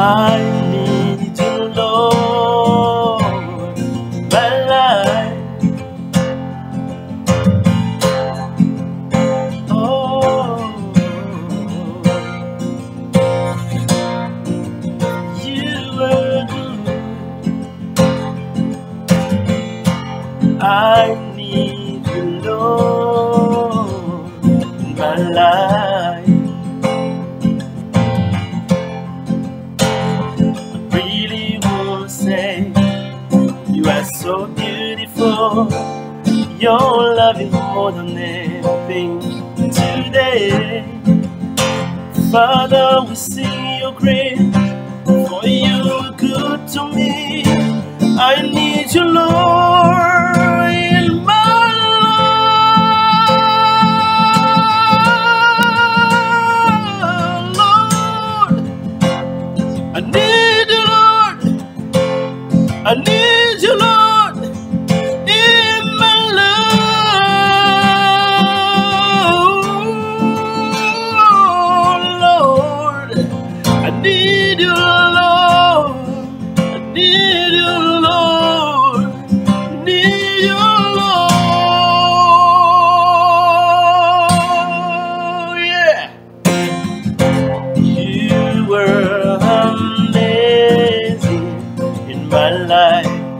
I need you, Lord, my life. Oh, you. I need beautiful. Your love is more than anything today. Father, we see your grace, for you are good to me. I need you, Lord, in my life, Lord. I need you, Lord. I need you, Lord, I need you, Lord. I need you, Lord. I need you, Lord. Yeah. You were amazing in my life.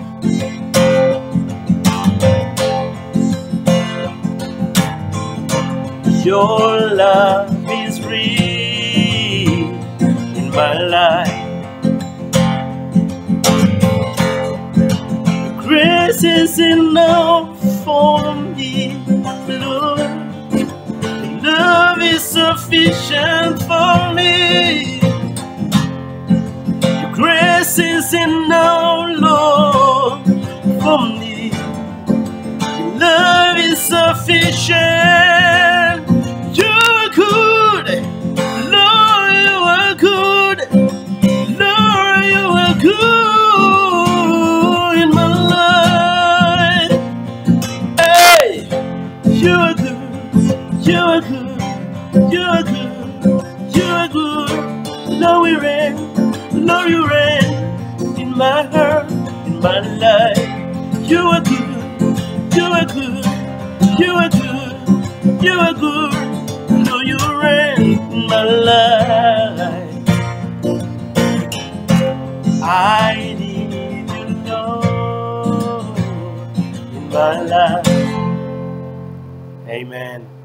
Your love is real life. Grace is enough for me, Lord. Love is sufficient for me. Your grace is enough, Lord, for me. Your love is sufficient. Good in my life. Hey, you are good. You are good, you are good, you are good. Lord, we reign, Lord, you reign in my heart, in my life. You are good, you are good, you are good, you are good. Lord, you reign in my life. Amen.